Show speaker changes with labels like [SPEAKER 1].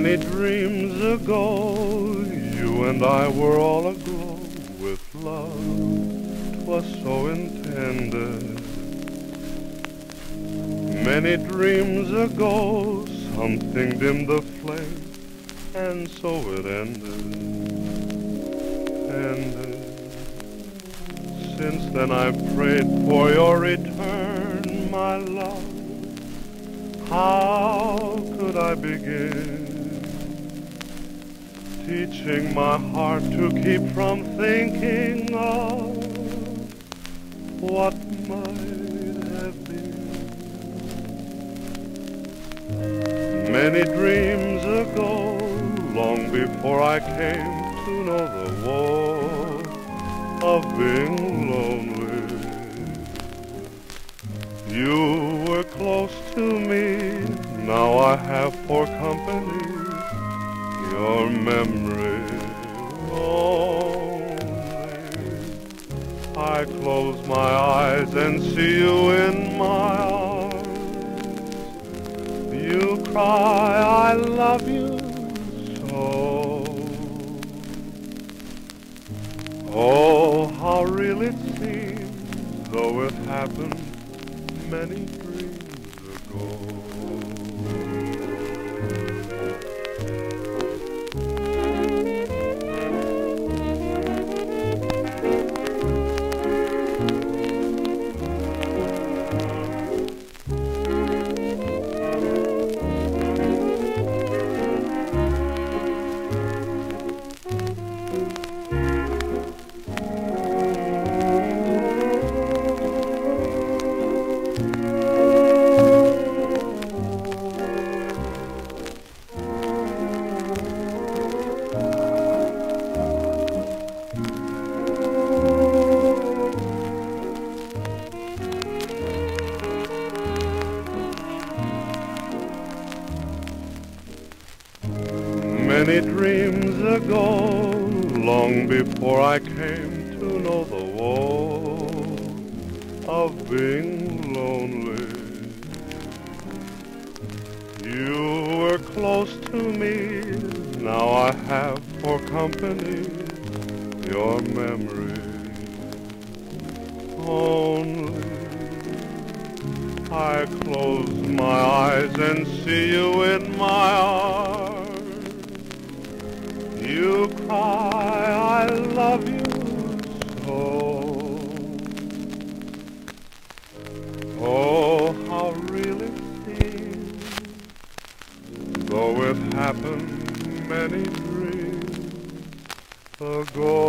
[SPEAKER 1] Many dreams ago, you and I were all aglow with love. 'Twas so intended. Many dreams ago, something dimmed the flame, and so it ended. Ended. Since then I've prayed for your return, my love. How could I begin? Teaching my heart to keep from thinking of what might have been. Many dreams ago, long before I came to know the woe of being lonely, you were close to me. Now I have for company your memory only. I close my eyes and see you in my arms. You cry, I love you so. Oh, how real it seems, though it happened many dreams Many dreams ago, long before I came to know the woe of being lonely, you were close to me. Now I have for company your memory only. I close my eyes and see you in my arms. You I love you so. Oh, how real it seems, though it happened many dreams ago.